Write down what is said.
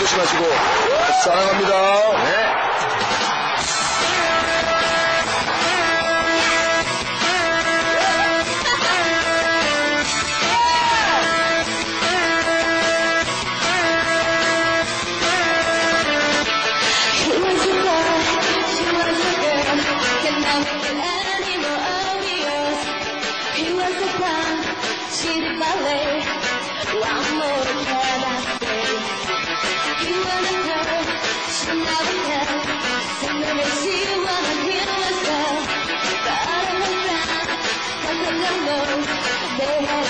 조심하시고 사랑합니다. 네. She did my way, one more time. کرتے ہیں۔